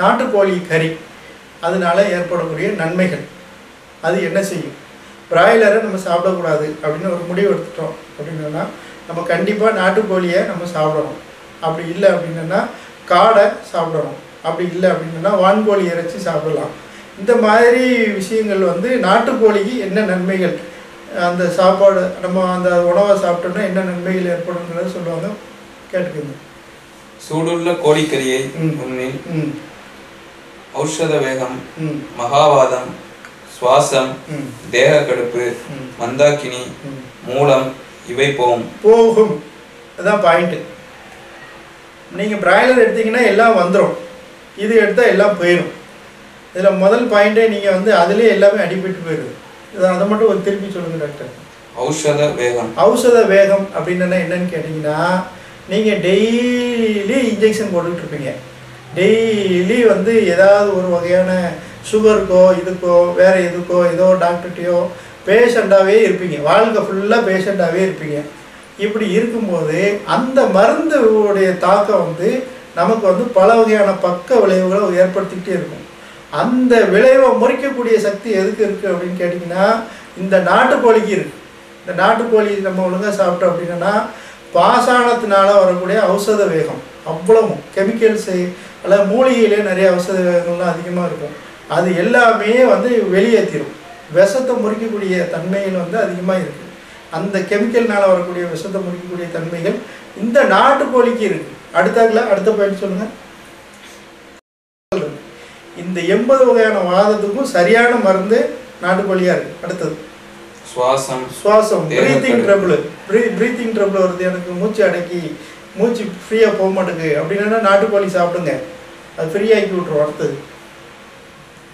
நாட்டுக்கோழி கறி. அதனால ஏற்படக்கூடிய நன்மைகள். அது என்ன செய்யும்? பிராய்லரை நம்ம சாப்பிடக்கூடாது அப்படின்னு ஒரு முடிவு எடுத்துட்டோம் அப்படின்னா நம்ம கண்டிப்பாக நாட்டுக்கோழியை நம்ம சாப்பிடணும். அப்படி இல்லை அப்படின்னா காடை சாப்பிடணும். அப்படி இல்லை அப்படின்னா வான்கோழி இறைச்சி சாப்பிடலாம். இந்த மாதிரி விஷயங்கள் வந்து நாட்டுக்கோழிக்கு என்ன நன்மைகள்? அந்த சாப்பாடு நம்ம அந்த உணவை சாப்பிட்டோம்னா என்ன நன்மைகள் ஏற்படுங்கிறத சொல்லுவாங்க. கேட்டுக்கோங்க. சூடுள்ள கோழிக்கறியை ம். ஔஷத வேகம் மகாவாதம் சுவாசம் தேக கடுப்பு மந்தாக்கினி மூலம் இவை போகும். போகும். அதுதான் பாயிண்ட்டு நீங்கள் பிராய்லர் எடுத்தீங்கன்னா எல்லாம் வந்துடும் இது எடுத்தால் எல்லாம் போயிடும் இதில் முதல் பாயிண்ட்டே நீங்கள் வந்து அதுலேயே எல்லாமே அடிபட்டு போயிடுது. இது அதை மட்டும் ஒரு திருப்பி சொல்லுங்கள் டாக்டர் ஔஷத வேகம். ஔஷத வேகம் அப்படின்னா என்னன்னு கேட்டிங்கன்னா நீங்கள் டெய்லி இன்ஜெக்ஷன் போட்டுக்கிட்டு இருப்பீங்க. டெய்லி வந்து ஏதாவது ஒரு வகையான சுகருக்கோ இதுக்கோ வேறு எதுக்கோ ஏதோ டாக்டர்கிட்டையோ பேஷண்ட்டாகவே இருப்பீங்க. வாழ்க்கை ஃபுல்லாக பேஷண்ட்டாகவே இருப்பீங்க. இப்படி இருக்கும்போது அந்த மருந்து உடைய தாக்கம் வந்து நமக்கு வந்து பல வகையான பக்க விளைவுகளை ஏற்படுத்திக்கிட்டே இருக்கும். அந்த விளைவை முறிக்கக்கூடிய சக்தி எதுக்கு இருக்குது அப்படின்னு கேட்டிங்கன்னா இந்த நாட்டுக்கோழிக்கு இருக்குது இந்த நாட்டுக்கோழி நம்ம ஒழுங்காக சாப்பிட்டோம் அப்படின்னா பாசானத்தினால வரக்கூடிய ஔஷத வேகம் அவ்வளவும். கெமிக்கல்ஸு அல்லது மூலிகையிலே நிறைய ஔஷத வேகங்கள்லாம் அதிகமாக இருக்கும். அது எல்லாமே வந்து வெளியேற்றிடும் விஷத்தை முறிக்கக்கூடிய தன்மைகள் வந்து அதிகமாக இருக்குது அந்த கெமிக்கல்னால வரக்கூடிய விஷத்தை முறிக்கக்கூடிய தன்மைகள் இந்த நாட்டுக்கோழிக்கு இருக்குது அடுத்தாக்குல அடுத்த பாயிண்ட் சொல்லுங்கள் இந்த எண்பது வகையான வாதத்துக்கும் சரியான மருந்து நாட்டுக்கோழியாக இருக்குது அடுத்தது. சுவாசம். சுவாசம். ப்ரீத்திங். ட்ரபிள் ப்ரீ ப்ரீத்திங் ட்ரபிள் வருது. எனக்கு மூச்சு அடக்கி மூச்சு ஃப்ரீயாக போக மாட்டேங்குது. அப்படின்னா நாட்டுக்கோழி சாப்பிடுங்க. அது ஃப்ரீயாக்கி விட்ருவோம் அடுத்தது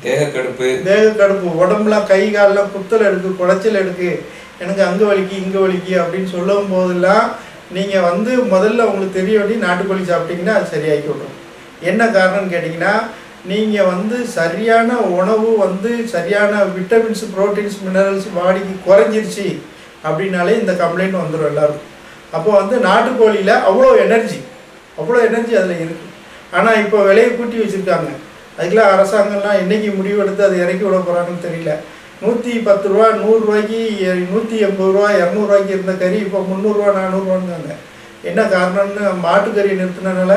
தேக கடுப்பு தேக கடுப்பு உடம்புலாம் கை காலெலாம் குத்தல் எடுக்கு குடைச்சல் எடுக்கு. எனக்கு அங்கே வலிக்கு இங்கே வலிக்கு அப்படின்னு சொல்லும் போதெல்லாம் நீங்கள் வந்து முதல்ல உங்களுக்கு தெரிய வேண்டி நாட்டுக்கோழி சாப்பிட்டீங்கன்னா அது சரியாக்கி விட்ரும் என்ன காரணம்னு கேட்டிங்கன்னா நீங்கள் வந்து சரியான உணவு வந்து சரியான விட்டமின்ஸ் புரோட்டீன்ஸ் மினரல்ஸ் பாடிக்கு குறைஞ்சிருச்சு அப்படின்னாலே இந்த கம்ப்ளைண்ட் வந்துடும் எல்லாருக்கும். அப்போ வந்து நாட்டுக்கோழியில் அவ்வளோ எனர்ஜி அவ்வளோ எனர்ஜி அதில் இருக்குது ஆனால் இப்போ விலையை கூட்டி வச்சுருக்காங்க. அதுக்கெலாம் அரசாங்கம்லாம் என்னைக்கு முடிவு எடுத்து அதை இறக்கி விட போகிறாங்கன்னு தெரியல. நூற்றி பத்து ரூபா நூறுரூவாய்க்கு நூற்றி எண்பது ரூபா இரநூறுவாய்க்கு இருந்த கறி இப்போ முந்நூறுரூவா நானூறுரூவான்னு என்ன காரணம்னு மாட்டுக்கறி நிறுத்தினனால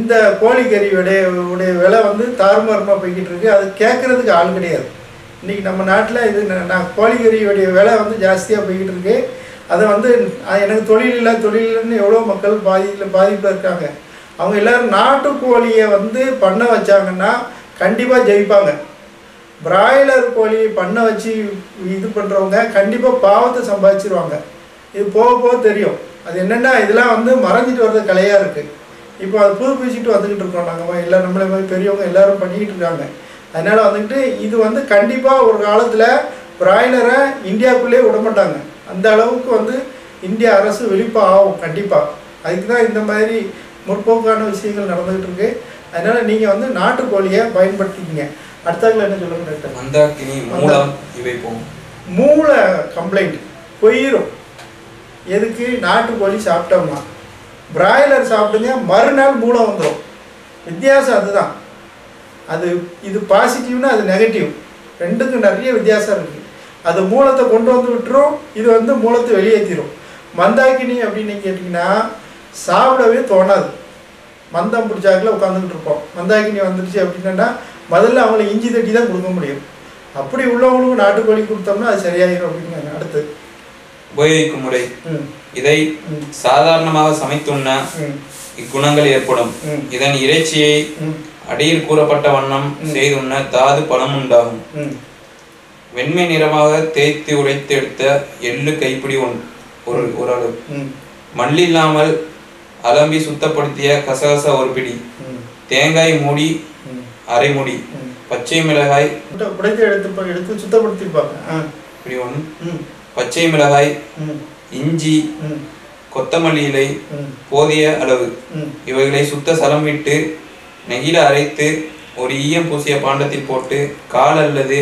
இந்த கோழிக்கறி உடைய உடைய விலை வந்து தாறுமாறமாக போய்கிட்டு இருக்கு. அது கேட்குறதுக்கு ஆள் கிடையாது. இன்றைக்கி நம்ம நாட்டில் இது நான் கோழிக்கறியுடைய விலை வந்து ஜாஸ்தியாக போய்கிட்டு இருக்கு. அதை வந்து எனக்கு தொழில் இல்லை தொழில் இல்லைன்னு எவ்வளோ மக்கள் பாதிப்பில் பாதிப்பில் இருக்காங்க. அவங்க எல்லாரும் நாட்டுக்கோழியை வந்து பண்ண வச்சாங்கன்னா கண்டிப்பாக ஜெயிப்பாங்க. பிராய்லர் கோழி பண்ண வச்சு இது பண்ணுறவங்க கண்டிப்பாக பாவத்தை சம்பாதிச்சிருவாங்க. இது போக போக தெரியும். அது என்னென்னா இதெல்லாம் வந்து மறைஞ்சிட்டு வர்றது கலையாக இருக்குது இப்போ அது புதுப்பிச்சுட்டு வந்துக்கிட்டு இருக்கோம் நாங்கள் எல்லாம் நம்மளை மாதிரி பெரியவங்க எல்லாரும் பண்ணிக்கிட்டு இருக்காங்க. அதனால் வந்துக்கிட்டு இது வந்து கண்டிப்பாக ஒரு காலத்தில் பிராய்லரை இந்தியாவுக்குள்ளேயே விட மாட்டாங்க அந்த அளவுக்கு வந்து இந்திய அரசு விழிப்பாக ஆகும் கண்டிப்பாக அதுக்கு தான் இந்த மாதிரி முற்போக்கான விஷயங்கள் நடந்துகிட்டு இருக்கு அதனால் நீங்கள் வந்து நாட்டுக்கோழியை பயன்படுத்திக்கிங்க. அடுத்தாக்கில் என்ன சொல்லுங்க டாக்டர்? மந்தாக்கினி மூலம் இவை போகும். மூளை கம்ப்ளைண்ட் போயிடும் எதுக்கு? நாட்டுக்கோழி சாப்பிட்டோம்னா. பிராய்லர் சாப்பிடுங்க மறுநாள் மூளை வந்துடும் வித்தியாசம் அதுதான். அது இது பாசிட்டிவ்னா அது நெகட்டிவ் ரெண்டுக்கும் நிறைய வித்தியாசம் இருக்குது அது மூலத்தை கொண்டு வந்து விட்டுரும் இது வந்து மூலத்தை வெளியேற்றிடும் மந்தாக்கினி அப்படின்னு கேட்டிங்கன்னா சாப்பிடவே தோணாது. மந்தம் பிடிச்சாக்கில் உட்காந்துக்கிட்டு இருப்போம். மந்தாக்கினி வந்துடுச்சு அப்படின்னா முதல்ல அவங்களை இஞ்சி தட்டி தான் கொடுக்க முடியும். அப்படி உள்ளவங்களுக்கு நாட்டுக்கோழி கொடுத்தோம்னா அது சரியாயிடும் அப்படிங்கிறாங்க. அடுத்து. உபயோகிக்கும் முறை. இதை சாதாரணமாக சமைத்துண்ண இக்குணங்கள் ஏற்படும். இதன் இறைச்சியை அடியில் கூறப்பட்ட வண்ணம் செய்துண்ண தாது பலம் உண்டாகும். வெண்மை நிறமாக தேய்த்து உடைத்து எடுத்த எள்ளு கைப்பிடி ஒன் ஒரு ஒரு அளவு ம். மல்லில்லாமல் அலம்பி சுத்தப்படுத்திய கசகச ஒரு பிடி. தேங்காய் மூடி ம். அரை மூடி. ம். பச்சை மிளகாய். உட- உடைத்து எடுத்து எடுத்து சுத்தப்படுத்திருப்பாங்க இப்படி ஒன்று பச்சை மிளகாய். இஞ்சி. கொத்தமல்லி இலை. போதிய அளவு. இவைகளை சுத்த சலம் விட்டு நெகிழ அரைத்து ஒரு ஈயம் பூசிய பாண்டத்தில் போட்டு கால் அல்லது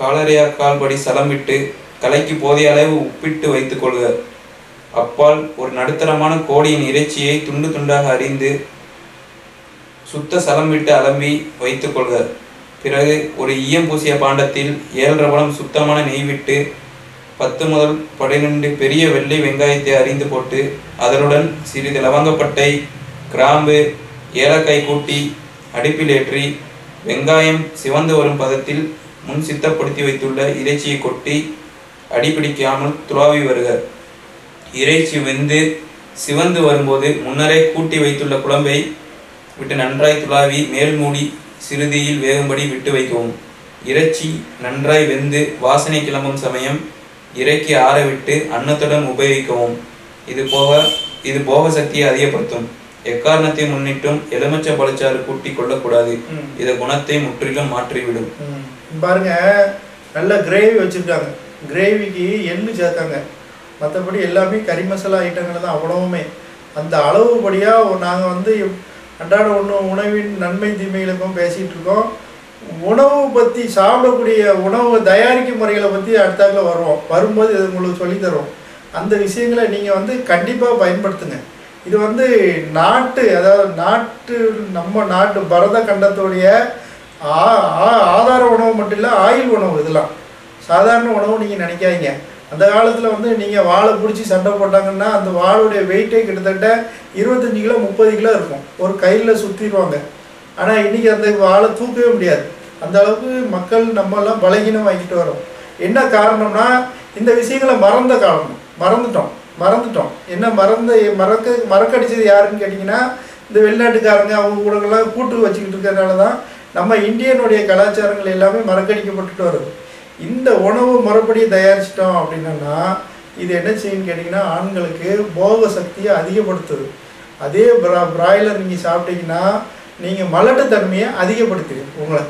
காலரையா கால் படி விட்டு கலைக்கு போதிய அளவு உப்பிட்டு வைத்துக் கொள்க. அப்பால் ஒரு நடுத்தரமான கோழியின் இறைச்சியை துண்டு துண்டாக அறிந்து சுத்த சலமிட்டு அலம்பி வைத்துக் கொள்க. பிறகு ஒரு ஈயம் பூசிய பாண்டத்தில் ஏழரை சுத்தமான நெய் விட்டு பத்து முதல் பன்னிரண்டு பெரிய வெள்ளை வெங்காயத்தை அறிந்து போட்டு அதனுடன் சிறிது லவங்கப்பட்டை கிராம்பு ஏலக்காய் கூட்டி அடுப்பில் ஏற்றி வெங்காயம் சிவந்து வரும் பதத்தில் முன் சித்தப்படுத்தி வைத்துள்ள இறைச்சியை கொட்டி அடிபிடிக்காமல் துளாவி வருக. இறைச்சி வெந்து சிவந்து வரும்போது முன்னரே கூட்டி வைத்துள்ள குழம்பை விட்டு நன்றாய் துளாவி மேல் மூடி சிறுதியில் வேகும்படி விட்டு வைக்கவும். இறைச்சி நன்றாய் வெந்து வாசனை கிளம்பும் சமயம் இறக்கி ஆறவிட்டு அன்னத்துடன் உபயோகிக்கவும். இது போக இது போக சக்தியை அதிகப்படுத்தும். எக்காரணத்தை முன்னிட்டும் எலுமிச்சை பழச்சாறு கூட்டி கொள்ளக்கூடாது. இது குணத்தை முற்றிலும் மாற்றிவிடும். பாருங்க நல்ல கிரேவி வச்சுருக்காங்க. கிரேவிக்கு எள்ளு சேர்த்தாங்க. மற்றபடி எல்லாமே கறி மசாலா ஐட்டங்கள் தான் அவ்வளவுமே. அந்த அளவுபடியாக நாங்கள் வந்து அன்றாட ஒன்று உணவின் நன்மை தீமைகளுக்கும் பேசிகிட்டு இருக்கோம். உணவு பற்றி சாப்பிடக்கூடிய உணவு தயாரிக்கும் முறைகளை பற்றி அடுத்தாக்குல வருவோம். வரும்போது இது உங்களுக்கு சொல்லித்தருவோம் அந்த விஷயங்களை நீங்கள் வந்து கண்டிப்பாக பயன்படுத்துங்க. இது வந்து நாட்டு அதாவது நாட்டு நம்ம நாட்டு பரத கண்டத்துடைய ஆதார உணவு மட்டும் இல்லை ஆயில் உணவு இதெல்லாம். சாதாரண உணவு நீங்கள் நினைக்காதீங்க. அந்த காலத்தில் வந்து நீங்கள் வாழை பிடிச்சி சண்டை போட்டாங்கன்னா அந்த வாளுடைய வெயிட்டே கிட்டத்தட்ட இருபத்தஞ்சி கிலோ முப்பது கிலோ இருக்கும். ஒரு கையில் சுற்றிடுவாங்க ஆனால் இன்றைக்கி அந்த வாழை தூக்கவே முடியாது. அந்த அளவுக்கு மக்கள் நம்மெல்லாம் பலகீனம் வாங்கிட்டு வரோம். என்ன காரணம்னா இந்த விஷயங்களை மறந்த காலம் மறந்துட்டோம். மறந்துட்டோம். என்ன மறந்த மறக்க மறக்கடிச்சது யாருன்னு கேட்டிங்கன்னா இந்த வெளிநாட்டுக்காரங்க அவங்க கூடலாம் கூட்டு வச்சுக்கிட்டு இருக்கிறதுனால தான் நம்ம இந்தியனுடைய கலாச்சாரங்கள் எல்லாமே மறக்கடிக்கப்பட்டுட்டு வருது. இந்த உணவு மறுபடியும் தயாரிச்சிட்டோம் அப்படின்னா இது என்ன செய்யுன்னு கேட்டிங்கன்னா ஆண்களுக்கு போக சக்தியை அதிகப்படுத்துது. அதே ப்ரா பிராய்லர் நீங்கள் சாப்பிட்டீங்கன்னா நீங்கள் மலட்டுத்தன்மையை அதிகப்படுத்துது உங்களை.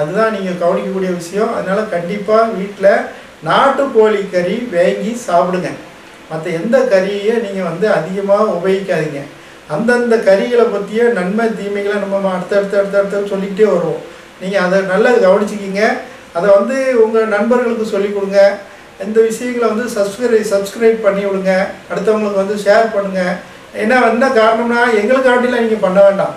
அதுதான் நீங்கள் கவனிக்கக்கூடிய விஷயம். அதனால் கண்டிப்பாக வீட்டில் நாட்டுக்கோழி கறி வாங்கி சாப்பிடுங்க. மற்ற எந்த கறியையும் நீங்கள் வந்து அதிகமாக உபயோகிக்காதீங்க. அந்தந்த கறிகளை பற்றிய நன்மை தீமைகளை நம்ம அடுத்தடுத்து அடுத்தடுத்து சொல்லிக்கிட்டே வருவோம். நீங்கள் அதை நல்லா கவனிச்சிக்கிங்க. அதை வந்து உங்கள் நண்பர்களுக்கு சொல்லிக் கொடுங்க. இந்த விஷயங்களை வந்து சப்ஸ்கிரை சப்ஸ்கிரைப் பண்ணி விடுங்க. அடுத்தவங்களுக்கு வந்து ஷேர் பண்ணுங்கள் ஏன்னா என்ன காரணம்னா எங்களுக்காண்டிலாம் நீங்கள் பண்ண வேண்டாம்.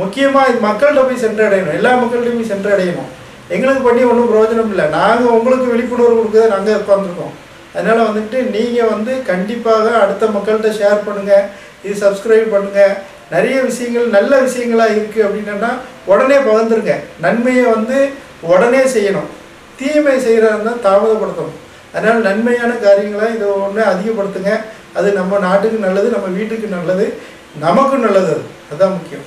முக்கியமாக இது மக்கள்கிட்ட போய் சென்றடையணும். எல்லா மக்கள்கிட்டையும் போய் சென்றடையணும். எங்களுக்கு பண்ணி ஒன்றும் பிரயோஜனம் இல்லை. நாங்கள் உங்களுக்கு விழிப்புணர்வு கொடுக்க நாங்கள் உட்காந்துருக்கோம் அதனால் வந்துட்டு நீங்கள் வந்து கண்டிப்பாக அடுத்த மக்கள்கிட்ட ஷேர் பண்ணுங்கள் இது சப்ஸ்கிரைப் பண்ணுங்கள் நிறைய விஷயங்கள் நல்ல விஷயங்களாக இருக்குது அப்படின்னா உடனே பகிர்ந்துருங்க. நன்மையை வந்து உடனே செய்யணும். தீமை செய்கிறதா தாமதப்படுத்தணும். அதனால் நன்மையான காரியங்களை இதை ஒன்று அதிகப்படுத்துங்க. அது நம்ம நாட்டுக்கு நல்லது நம்ம வீட்டுக்கு நல்லது நமக்கும் நல்லது அதுதான் முக்கியம்.